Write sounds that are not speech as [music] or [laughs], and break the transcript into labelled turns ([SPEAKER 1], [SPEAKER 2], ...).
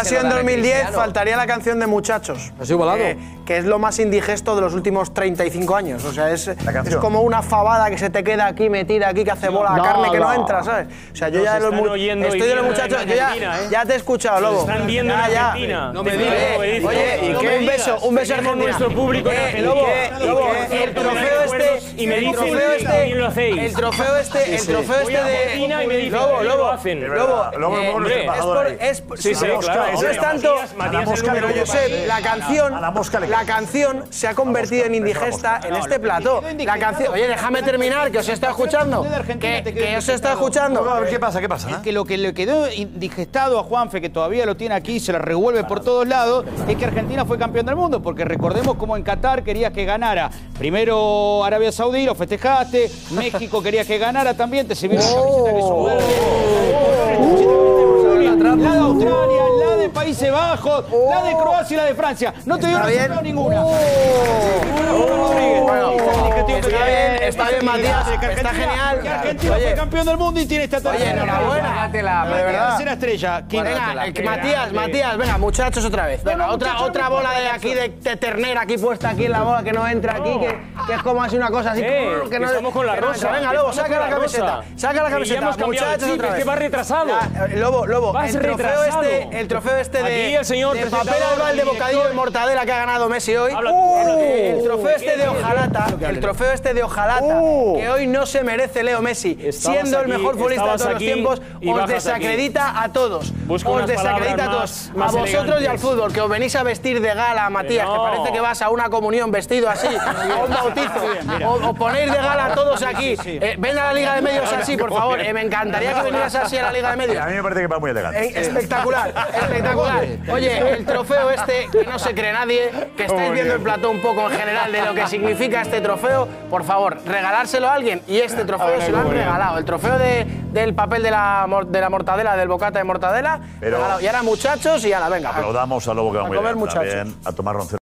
[SPEAKER 1] hubiera sido en 2010, faltaría la canción de Muchachos.
[SPEAKER 2] Ha sido balado.
[SPEAKER 1] Que, que es lo más indigesto de los últimos 35 años. O sea, es, es como una fabada que se te queda aquí metida aquí, que hace bola la
[SPEAKER 3] No,
[SPEAKER 1] carne que no,
[SPEAKER 3] no.
[SPEAKER 1] entra, ¿sabes? O sea, yo
[SPEAKER 3] Nos
[SPEAKER 1] ya de los, estoy de los muchachos, yo ya,
[SPEAKER 3] ¿eh?
[SPEAKER 1] ya te he escuchado, Lobo.
[SPEAKER 3] están viendo en
[SPEAKER 1] Ya. No
[SPEAKER 3] me digas,
[SPEAKER 1] digas.
[SPEAKER 3] no me digas.
[SPEAKER 1] Oye, un beso, un beso a
[SPEAKER 3] nuestro público
[SPEAKER 1] Eh. Lobo, el trofeo
[SPEAKER 3] y me
[SPEAKER 1] el
[SPEAKER 3] dicen
[SPEAKER 1] este,
[SPEAKER 3] también lo hacéis.
[SPEAKER 1] el trofeo este, el trofeo este de
[SPEAKER 3] y me dicen
[SPEAKER 1] Lobo, Lobo,
[SPEAKER 3] lo hacen.
[SPEAKER 1] Lobo, eh, es por, es,
[SPEAKER 3] Sí, sí,
[SPEAKER 1] no, es tanto, pero Josep, la canción,
[SPEAKER 4] la
[SPEAKER 1] canción se ha convertido en indigesta en este plató. La canción, oye, déjame terminar, que os está escuchando, que, os está escuchando.
[SPEAKER 4] A ver, ¿qué pasa? ¿Qué pasa?
[SPEAKER 5] Que lo que le quedó indigestado a Juanfe, que todavía lo tiene aquí, se lo revuelve por todos lados, es que Argentina fue campeón del mundo, porque recordemos cómo en Qatar querías que ganara. Primero Arabia Saudí, lo festejaste, [laughs] México quería que ganara también, te sirvieron la camiseta que son verdes. La de Australia, la de Países Bajos, la de Croacia y la de Francia. No te dio ninguna.
[SPEAKER 1] Bien, Matías, está genial.
[SPEAKER 5] Que Argentina
[SPEAKER 1] Oye,
[SPEAKER 5] fue campeón del mundo y tiene esta tercera.
[SPEAKER 1] enhorabuena.
[SPEAKER 6] Guárdatela,
[SPEAKER 1] de verdad.
[SPEAKER 5] Tercera estrella. ¿Quién-
[SPEAKER 1] Venga, el que- Matías, Matías, venga, muchachos otra vez. Venga, otra, otra bola de aquí de, ternera aquí puesta aquí en la bola que no entra aquí, que, es como así una cosa así que no
[SPEAKER 3] que estamos con la rosa.
[SPEAKER 1] Venga, Lobo, saca la camiseta. Saca la camiseta. Muchachos, otra vez.
[SPEAKER 3] que va retrasado.
[SPEAKER 1] Eh, Lobo, Lobo,
[SPEAKER 3] Vas
[SPEAKER 1] el trofeo
[SPEAKER 3] retrasado.
[SPEAKER 1] este, el trofeo este de papel albal de bocadillo y mortadela que ha ganado Messi hoy.
[SPEAKER 3] Tú.
[SPEAKER 1] El trofeo este de Ojalata, el trofeo este de Ojalata,
[SPEAKER 3] Uh.
[SPEAKER 1] que hoy no se merece Leo Messi,
[SPEAKER 3] Estabas
[SPEAKER 1] siendo el
[SPEAKER 3] aquí,
[SPEAKER 1] mejor futbolista de todos los tiempos, os desacredita a todos.
[SPEAKER 3] Busca
[SPEAKER 1] os desacredita a todos.
[SPEAKER 3] más- más
[SPEAKER 1] a vosotros y al fútbol, que os venís a vestir de gala, Matías,
[SPEAKER 3] no.
[SPEAKER 1] que parece que vas a una comunión vestido así, [laughs] a un bautizo. O- Os ponéis de gala todos aquí. Eh, ven a la Liga de Medios así, por favor. Eh, me encantaría que vinieras así a la Liga de Medios.
[SPEAKER 4] A mí me parece que va muy elegante.
[SPEAKER 1] Eh, Espectacular, espectacular. Oye, el trofeo este, que no se cree nadie, que estáis viendo el plató un poco en general de lo que significa este trofeo, por favor, regalárselo a alguien. Y este trofeo se lo han regalado. El trofeo de- del papel de la, de la mortadela, del bocata de mortadela.
[SPEAKER 4] Pero-
[SPEAKER 1] regalado. Y ahora, muchachos, y ahora, venga.
[SPEAKER 4] Aplaudamos a Lobo que va
[SPEAKER 1] A
[SPEAKER 4] muy
[SPEAKER 1] comer,
[SPEAKER 4] bien.
[SPEAKER 1] muchachos.
[SPEAKER 4] También a tomar roncero.